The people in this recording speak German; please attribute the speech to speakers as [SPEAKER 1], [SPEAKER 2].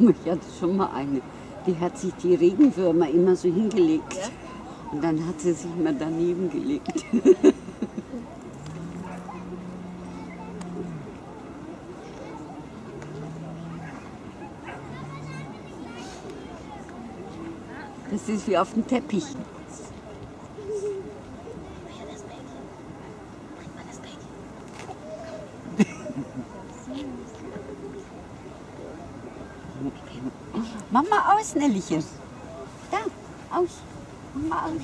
[SPEAKER 1] Ich hatte schon mal eine, die hat sich die Regenwürmer immer so hingelegt.
[SPEAKER 2] Ja?
[SPEAKER 1] Und dann hat sie sich mal daneben gelegt. Das ist wie auf dem Teppich. Mach mal aus, Nellchen. Da, aus. Mach mal aus.